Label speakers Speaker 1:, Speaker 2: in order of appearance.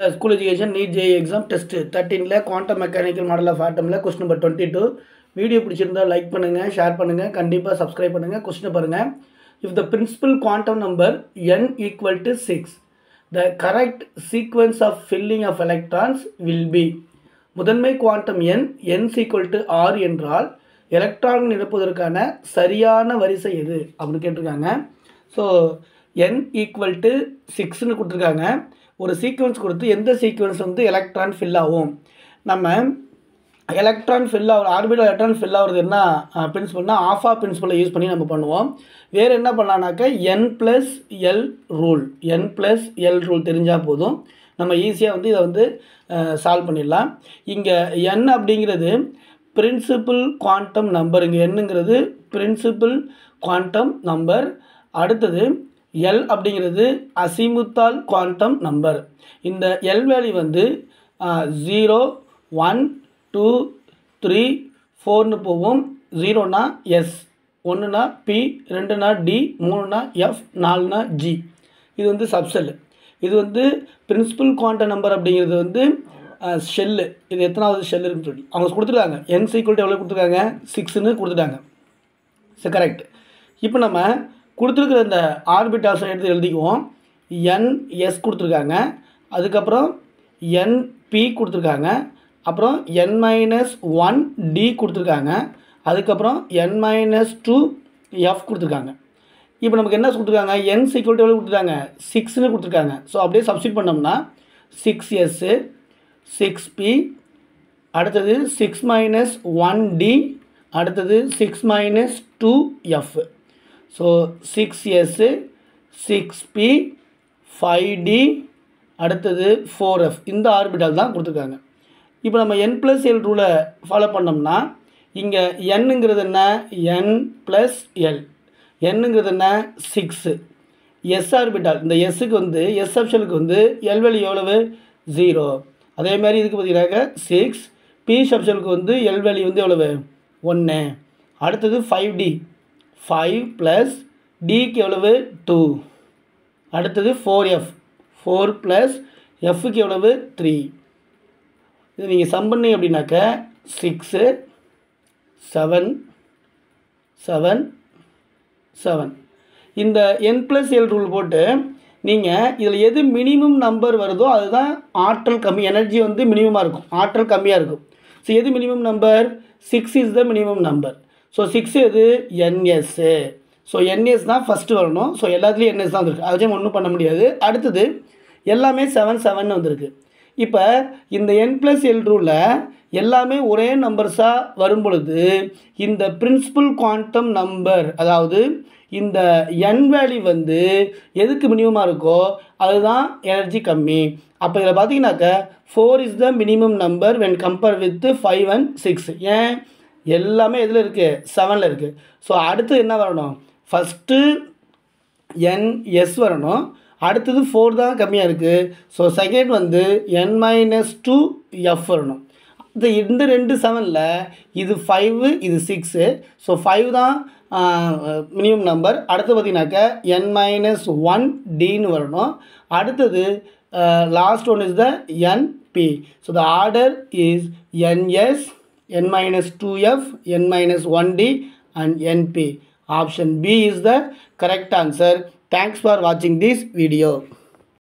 Speaker 1: School education NEET JEE exam test தேர்ட்டீனில் quantum mechanical model of ஆட்டமில் question number twenty two video பிடிச்சிருந்தா like பண்ணுங்கள் share பண்ணுங்கள் கண்டிப்பாக subscribe பண்ணுங்கள் question பாருங்கள் if the principal quantum number n equal to six the correct sequence of filling of electrons will be முதன்மை quantum எண் n equal to r என்றால் electron நிரப்புவதற்கான சரியான வரிசை எது? அப்படின்னு கேட்டிருக்காங்க. ஸோ என் ஈக்குவல் டு சிக்ஸ்னு கொடுத்துருக்காங்க. ஒரு சீக்வன்ஸ் கொடுத்து எந்த சீக்வன்ஸ் வந்து எலக்ட்ரான் ஃபில் ஆகும்? நம்ம எலக்ட்ரான் ஃபில் ஆகிற ஆர்பிட்டல் எலக்ட்ரான் ஃபில் ஆகிறது என்ன பிரின்சிபல்னா ஆஃபா பிரின்சிபலை யூஸ் பண்ணி நம்ம பண்ணுவோம். வேறு என்ன பண்ணலான்னாக்கா n plus l rule n plus l rule தெரிஞ்சால் போதும். நம்ம ஈஸியாக வந்து இதை வந்து சால்வ் பண்ணிடலாம். இங்கே என் அப்படிங்கிறது பிரின்சிபல் குவாண்டம் நம்பர் இங்கே என்னங்கிறது பிரின்சிபல் குவாண்டம் நம்பர் அடுத்தது எல் அப்படிங்கிறது அசிமுத்தால் குவாண்டம் நம்பர் இந்த எல் வேல்யூ வந்து ஜீரோ ஒன் டூ த்ரீ ஃபோர்னு போகும். ஜீரோனா எஸ் ஒன்றுனா பி ரெண்டுனா டி மூணுனா எஃப் நாலுனா ஜி இது வந்து சப்செல் இது வந்து பிரின்சிபல் குவாண்டம் நம்பர் அப்படிங்கிறது வந்து ஷெல்லு இது எத்தனாவது ஷெல் இருக்குன்னு சொல்லி. அவங்க கொடுத்துருக்காங்க. என் சீக்குவல்ட்டு எவ்வளோ கொடுத்துருக்காங்க? சிக்ஸ்னு கொடுத்துட்டாங்க. சரி கரெக்ட் இப்போ நம்ம கொடுத்துருக்குற இந்த ஆர்பிட்டாஸை எடுத்து எழுதிக்குவோம். என்எஸ் கொடுத்துருக்காங்க. அதுக்கப்புறம் என்பி கொடுத்துருக்காங்க. அப்புறம் என் மைனஸ் ஒன் டி கொடுத்துருக்காங்க. அதுக்கப்புறம் என் மைனஸ் டூ எஃப் கொடுத்துருக்காங்க. இப்போ நமக்கு என்ன கொடுத்துருக்காங்க? என் சீக்வல் எவ்வளோ கொடுத்துருக்காங்க? சிக்ஸ்னு கொடுத்துருக்காங்க. ஸோ அப்படியே சப்ஸ்டியூட் பண்ணோம்னா சிக்ஸ் எஸ்ஸு சிக்ஸ் பி அடுத்தது சிக்ஸ் மைனஸ் ஒன் டி அடுத்தது six minus two f so six s six p five d அடுத்தது ஃபோர் எஃப் இந்த ஆர்பிட்டால் தான் கொடுத்துருக்காங்க. இப்போ நம்ம என் ப்ளஸ் எல் ரூலை ஃபாலோ பண்ணோம்னா இங்கே என்னங்கிறது என்ன? என் ப்ளஸ் எல் என்னங்கிறது என்ன? சிக்ஸு எஸ் ஆர்பிட்டால் இந்த எஸ்ஸுக்கு வந்து எஸ் ஆப்ஷனுக்கு வந்து எல் வேல்யூ எவ்வளவு? ஜீரோ அதே மாதிரி இதுக்கு பார்த்தீங்கன்னாக்க சிக்ஸ் பி ஆப்ஷனுக்கு வந்து எல் வேல்யூ வந்து எவ்வளவு? ஒன்று அடுத்தது ஃபைவ் டி ஃபைவ் ப்ளஸ் டிக்கு எவ்வளவு? டூ அடுத்தது ஃபோர் எஃப் ஃபோர் ப்ளஸ் எஃப்க்கு எவ்வளவு? த்ரீ இது நீங்கள் சம் பண்ணி அப்படின்னாக்க சிக்ஸு செவன் செவன் செவன் இந்த என் ப்ளஸ் எல் ரூல் போட்டு நீங்கள் இதில் எது மினிமம் நம்பர் வருதோ அதுதான் ஆற்றல் கம்மி எனர்ஜி வந்து மினிமமாக இருக்கும். ஆற்றல் கம்மியாக இருக்கும். ஸோ எது minimum number six is the minimum number so six எது? N s so n s தான் ஃபஸ்ட்டு வரணும். ஸோ எல்லாத்துலேயும் என்எஸ் தான் வந்திருக்கு. அதுவும் ஒன்றும் பண்ண முடியாது. அடுத்தது எல்லாமே செவன் செவன் வந்திருக்கு. இப்போ இந்த என் ப்ளஸ் எல் ரூலில் எல்லாமே ஒரே நம்பர்ஸாக வரும் பொழுது இந்த பிரின்சிபல் குவாண்டம் நம்பர் அதாவது இந்த என் வேல்யூ வந்து எதுக்கு மினிமமாக இருக்கோ அதுதான் எனர்ஜி கம்மி. அப்போ இதில் பார்த்தீங்கன்னாக்க four is the minimum number when compare with five and six ஏன்? எல்லாமே எதில் இருக்குது செவனில் இருக்குது ஸோ அடுத்து என்ன வரணும்? ஃபஸ்ட்டு என் எஸ் வரணும். அடுத்தது ஃபோர் தான் கம்மியாக இருக்குது ஸோ செகண்ட் வந்து என் மைனஸ் டூ எஃப் வரணும். இந்த இந்த ரெண்டு செவனில் இது ஃபைவு இது சிக்ஸு ஸோ ஃபைவ் தான் மினிமம் நம்பர் அடுத்து பார்த்தீங்கன்னாக்க என் மைனஸ் ஒன் டின்னு வரணும். அடுத்தது last one is the n p so the order is n s n minus 2f, n minus 1d and np. Option B is the correct answer. Thanks for watching this video.